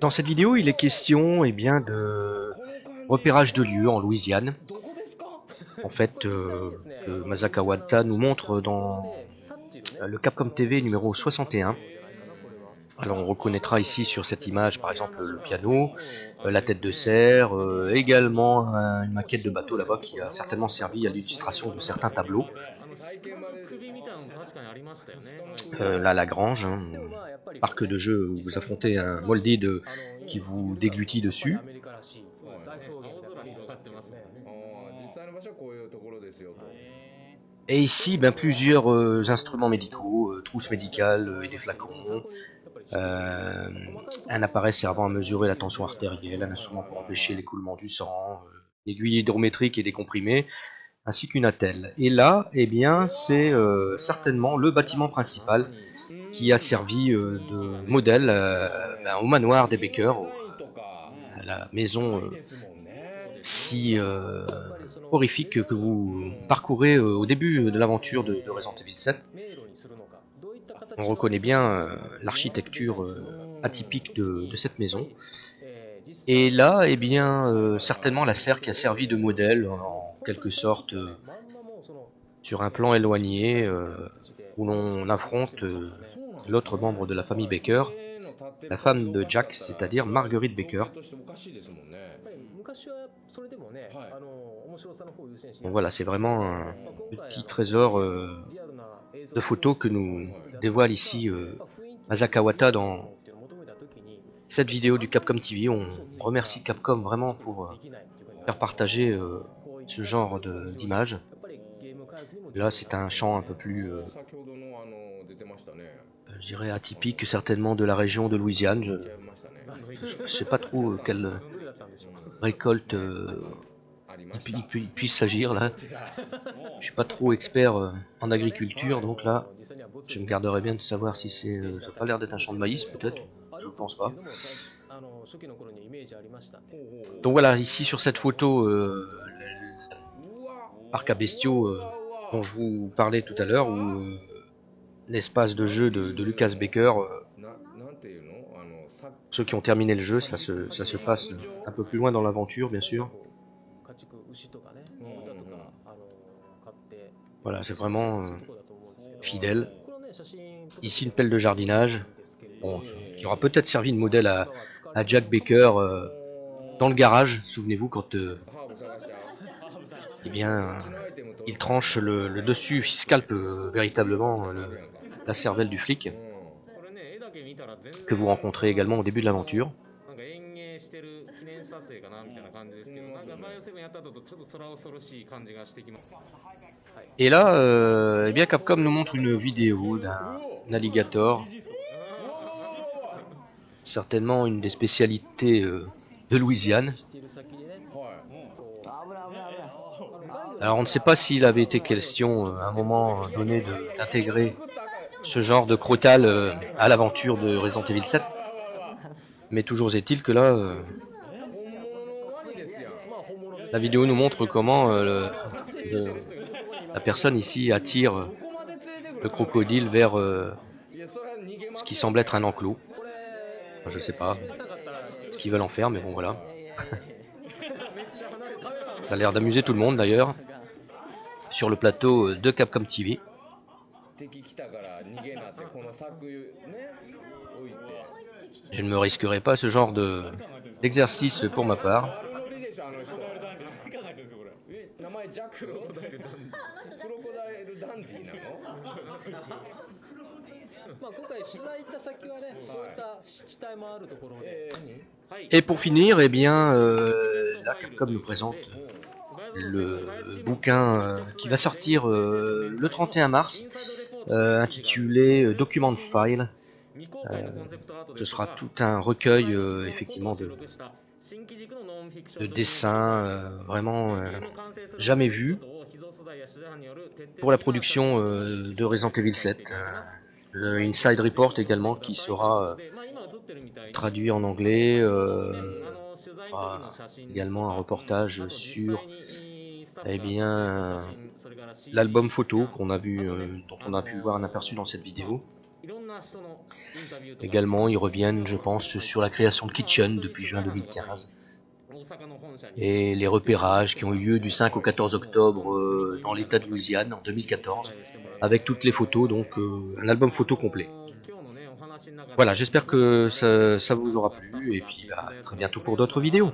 Dans cette vidéo, il est question eh bien, de repérage de lieux en Louisiane. En fait, euh, que nous montre dans euh, le Capcom TV numéro 61. Alors on reconnaîtra ici sur cette image par exemple le piano, euh, la tête de cerf, euh, également un- une maquette de bateau là-bas qui a certainement servi à l'illustration de certains tableaux. Là, la grange, hein, parc de jeu où vous affrontez un Moldy de qui vous déglutit dessus. Et ici, ben, plusieurs euh, instruments médicaux, euh, trousses médicales euh, et des flacons. Hein. Euh, un appareil servant à mesurer la tension artérielle, un instrument pour empêcher l'écoulement du sang, une aiguille hydrométrique et des comprimés ainsi qu'une attelle. Et là, eh bien, c'est euh, certainement le bâtiment principal qui a servi euh, de modèle euh, ben, au manoir des Baker, à la maison si horrifique que vous parcourez au début de l'aventure de, de, Resident Evil 7. On reconnaît bien l'architecture atypique de, cette maison. Et là, eh bien, euh, certainement la serre qui a servi de modèle, en quelque sorte, euh, sur un plan éloigné, euh, où l'on affronte l'autre membre de la famille Baker, la femme de Jack, c'est-à-dire Marguerite Baker. Donc voilà, c'est vraiment un petit trésor de photos que nous dévoile ici Asakawata dans, cette vidéo du Capcom TV. On remercie Capcom vraiment pour euh, faire partager euh, ce genre d'images. Là, c'est un champ un peu plus, euh, je dirais, atypique certainement de la région de Louisiane. Je ne sais pas trop quelle récolte il, puisse s'agir là. Je suis pas trop expert en agriculture, donc là, je me garderai bien de savoir si c'est... ça n'a pas l'air d'être un champ de maïs peut-être je ne pense pas. Donc voilà, ici sur cette photo, euh, à bestiaux euh, dont je vous parlais tout à l'heure, où euh, l'espace de jeu de, Lucas Baker, euh, ceux qui ont terminé le jeu, ça se, ça se passe un peu plus loin dans l'aventure, bien sûr. Voilà, c'est vraiment euh, fidèle. Ici, une pelle de jardinage qui aura peut-être servi de modèle à, Jack Baker euh, dans le garage, souvenez-vous, quand euh, eh bien, il tranche le, dessus, il scalpe euh, véritablement la cervelle du flic, que vous rencontrez également au début de l'aventure. Et là, eh bien Capcom nous montre une vidéo d'un alligator certainement une des spécialités euh, de Louisiane. Alors on ne sait pas s'il avait été question euh, à un moment donné d'intégrer ce genre de crotal euh, à l'aventure de Resident Evil 7. Mais toujours est-il que là, la vidéo nous montre comment la personne ici attire le crocodile vers ce qui semble être un enclos je sais pas ce qu'ils veulent en faire, mais bon voilà. Ça a l'air d'amuser tout le monde d'ailleurs, sur le plateau euh, de Capcom TV. Je ne me risquerai pas ce genre d'exercice pour ma part. Et pour finir, eh bien, euh, là, Capcom nous présente le bouquin euh, qui va sortir euh, le 31 mars, euh, intitulé Document File. Ce sera tout un recueil, euh, effectivement, de, de dessins euh, vraiment euh, jamais vus pour la production euh, de Resident Evil 7. Euh, le Inside Report également qui sera euh, traduit en anglais. euh, également un reportage sur eh bien l'album photo qu'on a vu, euh, dont on a pu voir un aperçu dans cette vidéo. Également, ils reviennent, je pense, sur la création de Kitchen depuis juin 2015 et les repérages qui ont eu lieu du 5 au 14 octobre euh, dans l'état de Louisiane en 2014 avec toutes les photos, donc euh, un album photo complet. Voilà, j'espère que ça, vous aura plu et puis bah, très bientôt pour d'autres vidéos.